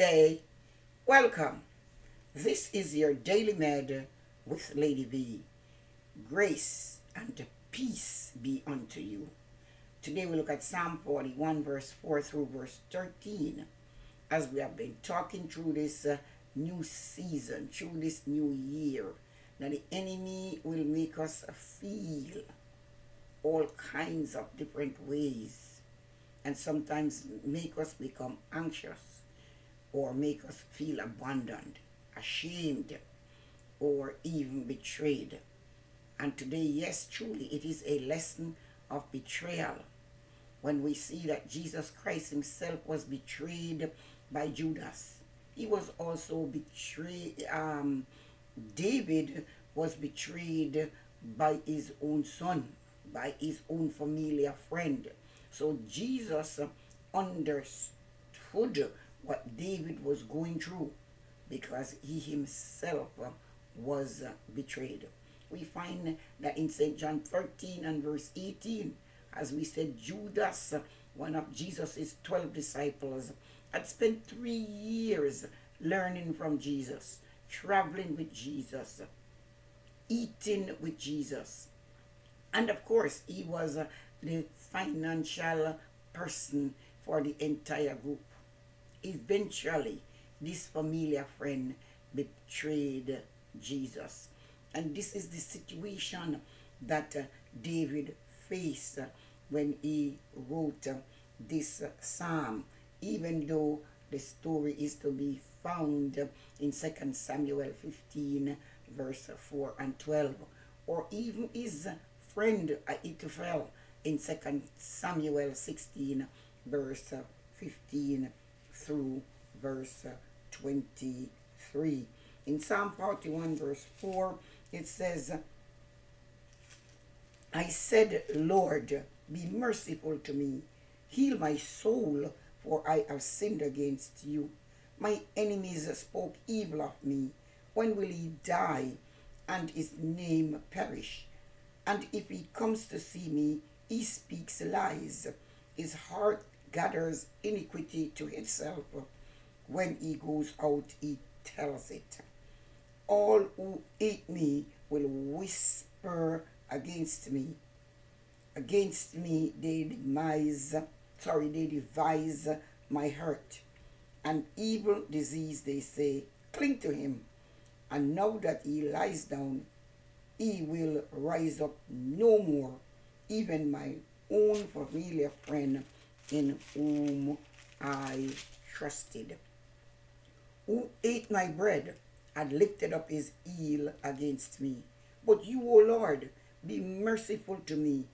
day. Welcome. This is your Daily Med with Lady V. Grace and peace be unto you. Today we look at Psalm 41, verse 4 through verse 13, as we have been talking through this uh, new season, through this new year. Now the enemy will make us feel all kinds of different ways and sometimes make us become anxious or make us feel abandoned, ashamed, or even betrayed. And today, yes, truly, it is a lesson of betrayal when we see that Jesus Christ himself was betrayed by Judas. He was also betrayed, um, David was betrayed by his own son, by his own familiar friend. So Jesus understood what David was going through because he himself was betrayed. We find that in St. John 13 and verse 18, as we said, Judas, one of Jesus' 12 disciples, had spent three years learning from Jesus, traveling with Jesus, eating with Jesus. And of course, he was uh, the financial person for the entire group. Eventually, this familiar friend betrayed Jesus. And this is the situation that uh, David faced uh, when he wrote uh, this uh, psalm, even though the story is to be found in 2 Samuel 15, verse 4 and 12, or even his friend Ahithophel in 2 Samuel 16, verse 15 through verse uh, 23. In Psalm 41, verse 4, it says, I said, Lord, be merciful to me. Heal my soul, for I have sinned against you. My enemies spoke evil of me. When will he die and his name perish? And if he comes to see me, he speaks lies. His heart gathers iniquity to himself. When he goes out, he tells it. All who hate me will whisper against me. Against me they demise, sorry, they devise my hurt. An evil disease, they say, cling to him. And now that he lies down, he will rise up no more. Even my own familiar friend in whom I trusted, who ate my bread, had lifted up his heel against me. But you, O Lord, be merciful to me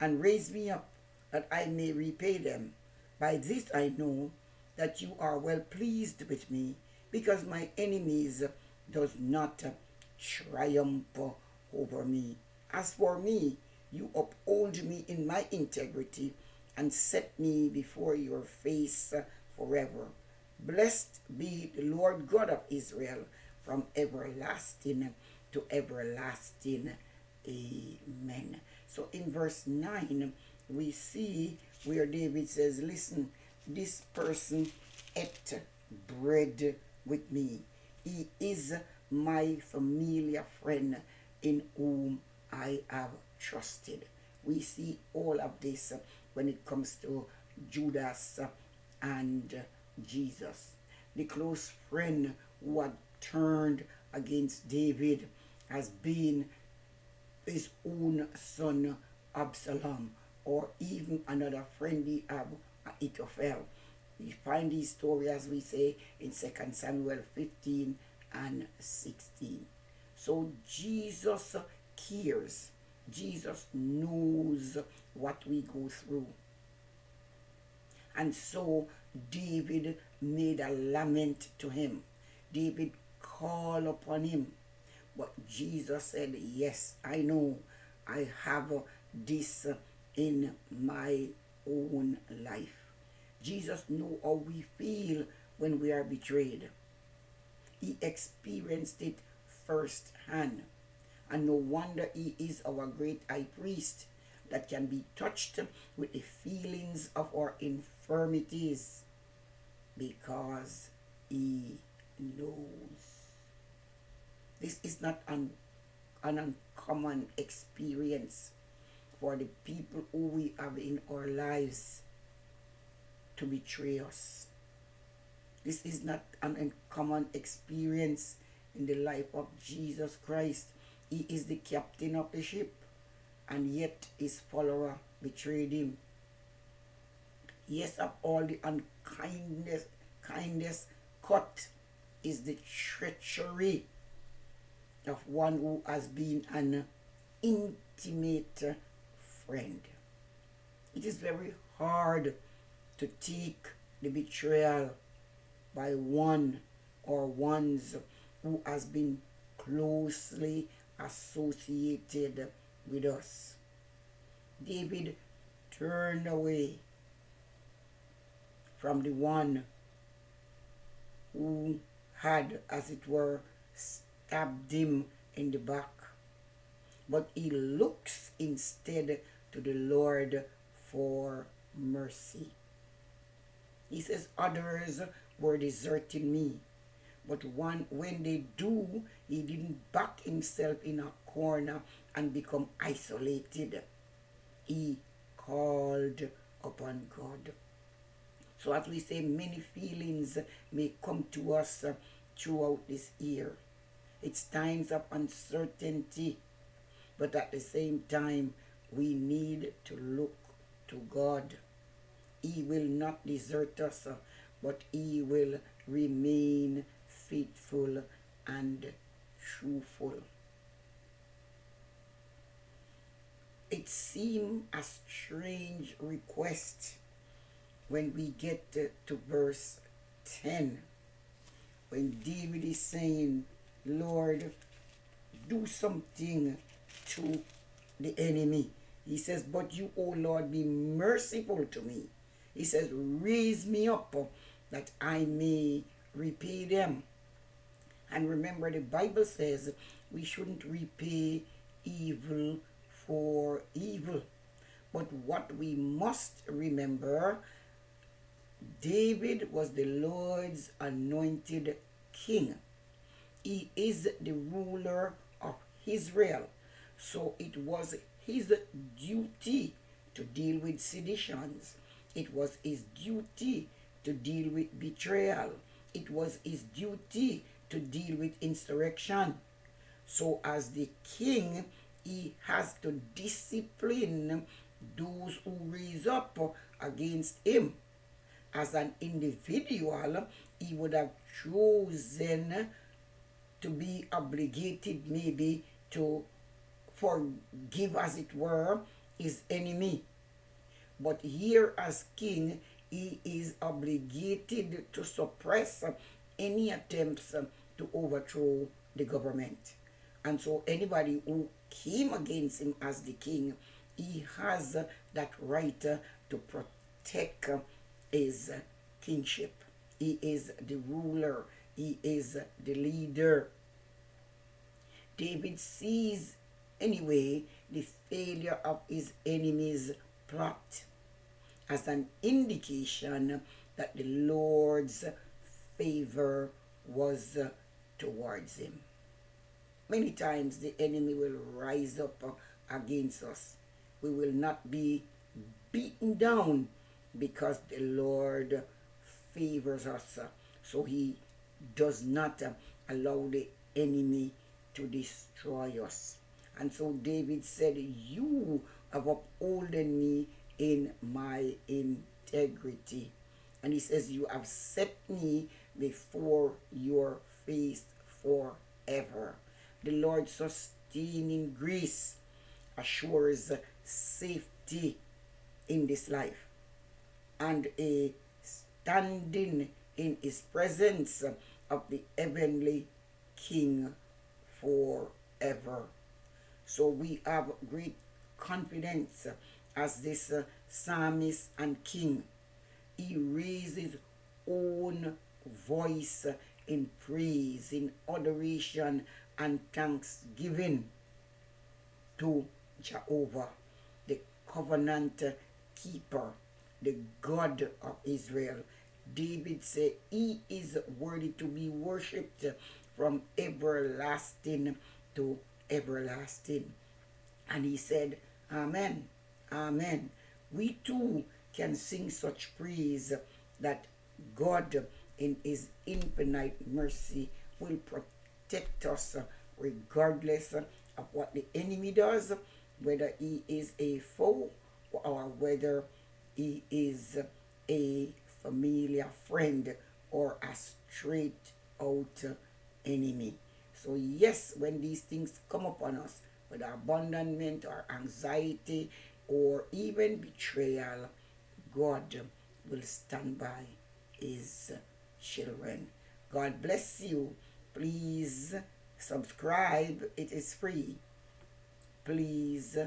and raise me up that I may repay them. By this I know that you are well pleased with me because my enemies does not triumph over me. As for me, you uphold me in my integrity and set me before your face forever. Blessed be the Lord God of Israel from everlasting to everlasting. Amen. So in verse 9, we see where David says, Listen, this person ate bread with me. He is my familiar friend in whom I have trusted. We see all of this when it comes to Judas and Jesus. The close friend who had turned against David has been his own son Absalom or even another friendly of Ahithophel. We find this story, as we say, in 2 Samuel 15 and 16. So Jesus cares. Jesus knows what we go through. And so David made a lament to him. David called upon him. But Jesus said, Yes, I know I have this in my own life. Jesus knew how we feel when we are betrayed. He experienced it firsthand. And no wonder he is our great high priest that can be touched with the feelings of our infirmities because he knows. This is not an, an uncommon experience for the people who we have in our lives to betray us. This is not an uncommon experience in the life of Jesus Christ. He is the captain of the ship, and yet his follower betrayed him. Yes, of all the unkindness, kindness cut is the treachery of one who has been an intimate friend. It is very hard to take the betrayal by one or ones who has been closely associated with us. David turned away from the one who had, as it were, stabbed him in the back. But he looks instead to the Lord for mercy. He says, Others were deserting me. But one, when they do, he didn't back himself in a corner and become isolated. He called upon God. So as we say, many feelings may come to us uh, throughout this year. It's times of uncertainty, but at the same time, we need to look to God. He will not desert us, uh, but He will remain faithful and truthful. It seemed a strange request when we get to, to verse 10, when David is saying, Lord, do something to the enemy. He says, But you, O Lord, be merciful to me. He says, Raise me up that I may repay them. And remember, the Bible says we shouldn't repay evil for evil. But what we must remember David was the Lord's anointed king. He is the ruler of Israel. So it was his duty to deal with seditions. It was his duty to deal with betrayal. It was his duty to deal with insurrection. So as the king, he has to discipline those who raise up against him as an individual, he would have chosen to be obligated maybe to forgive, as it were, his enemy. But here, as king, he is obligated to suppress any attempts to overthrow the government. And so, anybody who came against him as the king, he has that right to protect his kingship. He is the ruler. He is the leader. David sees, anyway, the failure of his enemy's plot as an indication that the Lord's favor was towards him. Many times the enemy will rise up against us. We will not be beaten down because the Lord favors us. So he does not allow the enemy to destroy us. And so David said, You have upholden me in my integrity. And he says, You have set me before your face forever. The Lord sustaining grace assures safety in this life and a standing in his presence of the heavenly King forever. So we have great confidence as this uh, psalmist and king. He raises own voice in praise, in adoration and thanksgiving to Jehovah, the covenant keeper the God of Israel, David said, He is worthy to be worshipped from everlasting to everlasting. And he said, Amen, Amen. We too can sing such praise that God, in His infinite mercy, will protect us uh, regardless uh, of what the enemy does, whether he is a foe or whether he is a familiar friend or a straight out enemy. So, yes, when these things come upon us, whether abandonment or anxiety or even betrayal, God will stand by his children. God bless you. Please subscribe, it is free. Please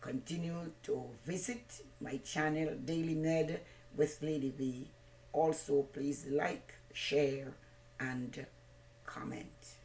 continue to visit my channel Daily Med with Lady V. Also, please like, share, and comment.